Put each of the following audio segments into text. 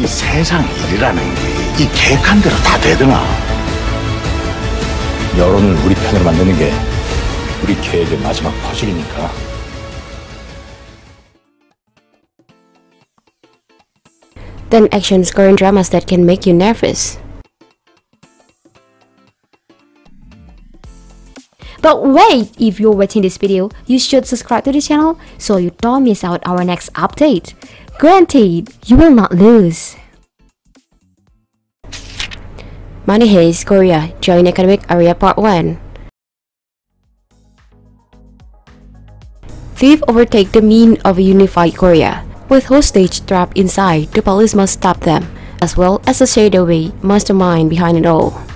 이 세상 일이라는 게 이 계획한 대로 다 되더나. 여론을 우리 편으로 만드는 게 우리 계획의 마지막 퍼즐이니까. Then actions Korean dramas that can make you nervous. But wait! If you're watching this video, you should subscribe to the channel so you don't miss out our next update. Granted, you will not lose. Money Heist Korea Joint Economic Area Part 1 Thief overtake the mean of a unified Korea. With hostage trapped inside, the police must stop them, as well as the shadowy mastermind behind it all.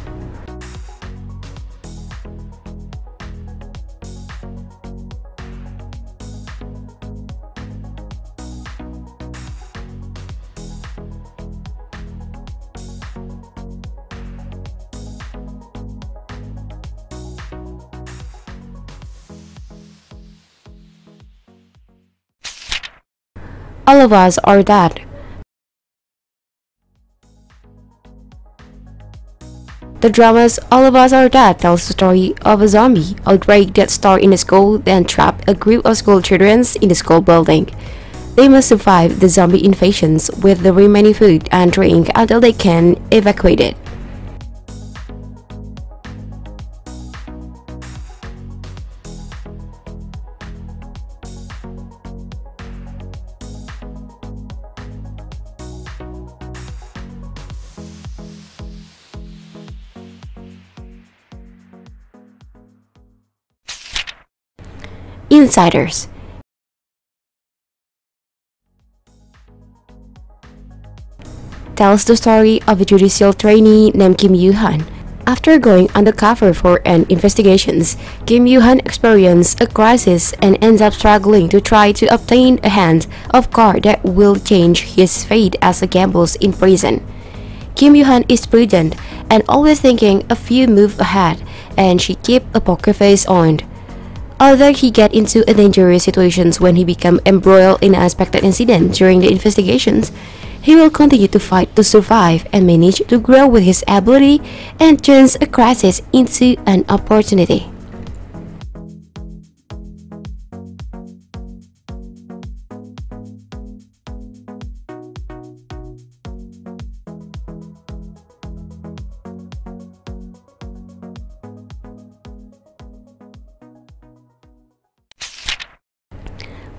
All of Us Are Dead. The dramas All of Us Are Dead tells the story of a zombie outbreak that started in a school then trapped a group of school children in the school building. They must survive the zombie invasions with the remaining food and drink until they can evacuate it. Insiders tells the story of a judicial trainee named Kim Yoo-han. After going undercover for an investigations, Kim Yoo-han experiences a crisis and ends up struggling to try to obtain a hand of card that will change his fate as a gambles in prison. Kim Yoo-han is prudent and always thinking a few moves ahead, and she keep a poker face on. Although he get into a dangerous situations when he become embroiled in unexpected incident during the investigations, he will continue to fight to survive and manage to grow with his ability and turns a crisis into an opportunity.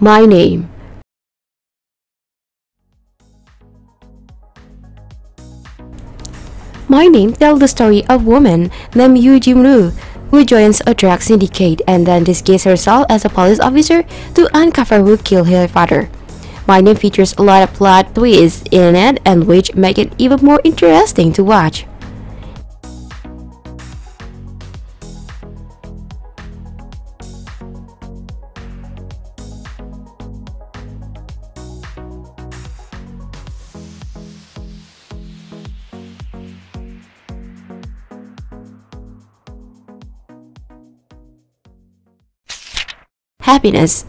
My name My Name tells the story of a woman named Yoon Ji-woo who joins a drug syndicate and then disguises herself as a police officer to uncover who killed her father. My Name features a lot of plot twists in it and which make it even more interesting to watch. Happiness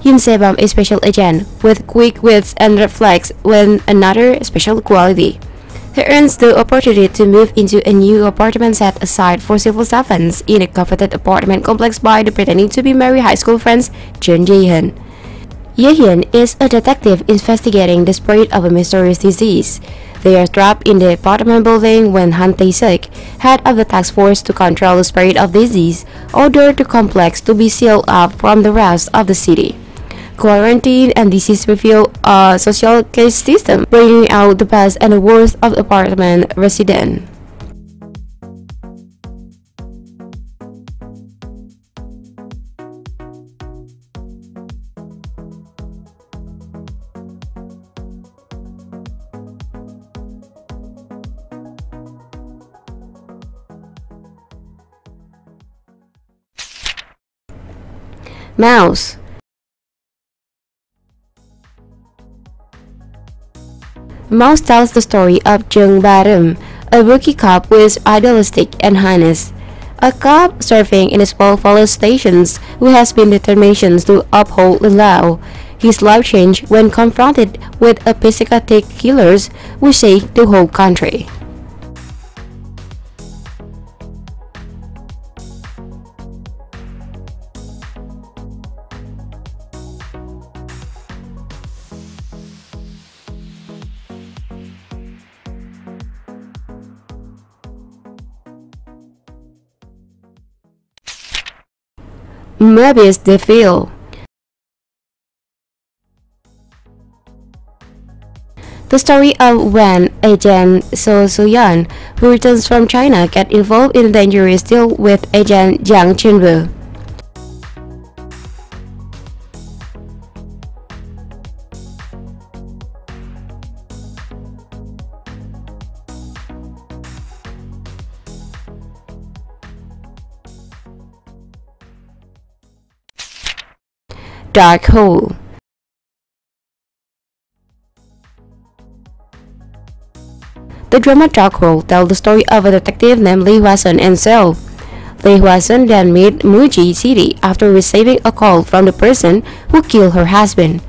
Yoon Sae-bom is a special agent with quick wits and reflects when another special quality. He earns the opportunity to move into a new apartment set aside for civil servants in a coveted apartment complex by the pretending to be married high school friends Jun Jae-hyun. Ye-hyun is a detective investigating the spread of a mysterious disease. They are trapped in the apartment building when Han Tae-sik, head of the task force to control the spread of disease, ordered the complex to be sealed up from the rest of the city. Quarantine and disease reveal a social case system, bringing out the best and the worst of apartment resident. Mouse Mouse tells the story of Jung Barum, a rookie cop who is idealistic and honest. a cop serving in a small police stations who has been determined to uphold the law. His life changed when confronted with a psychotic killers who shake the whole country. Moebius the Veil The story of when Agent So Suyan, who returns from China, get involved in a dangerous deal with Agent Jiang Chunwu. Dark Hole The drama Dark Hole tells the story of a detective named Lee Hwa-sun and Seo. Lee Hwa-sun then meet Muji City after receiving a call from the person who killed her husband.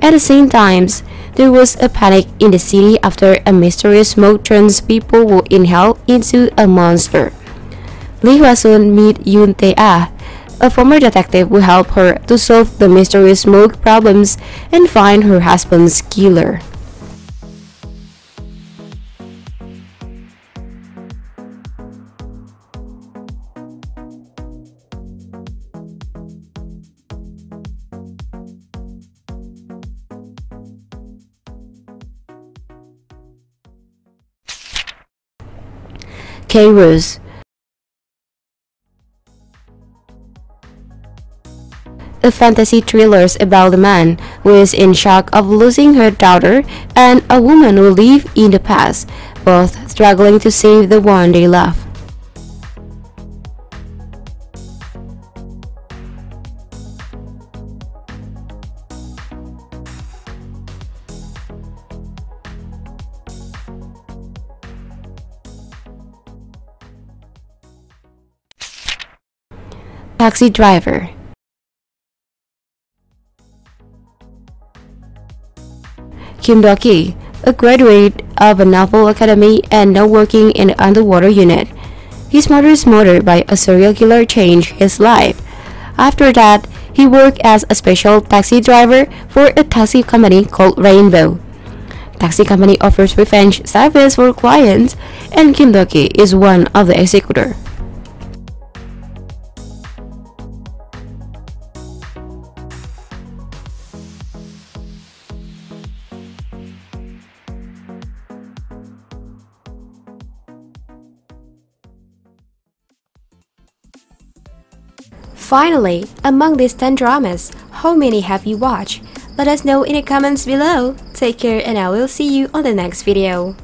At the same time, there was a panic in the city after a mysterious smoke turns people who inhale into a monster. Lee Hwa-sun meet Yoon Tae-ah, a former detective will help her to solve the mysterious smoke problems and find her husband's killer. Kairos fantasy thrillers about a man who is in shock of losing her daughter and a woman who live in the past, both struggling to save the one they love. Taxi driver Kim Do-ki, a graduate of a Naval Academy and now working in the underwater unit. His mother's murder by a serial killer changed his life. After that, he worked as a special taxi driver for a taxi company called Rainbow. Taxi company offers revenge service for clients, and Kim Do-ki is one of the executors. Finally, among these 10 dramas, how many have you watched? Let us know in the comments below. Take care and I will see you on the next video.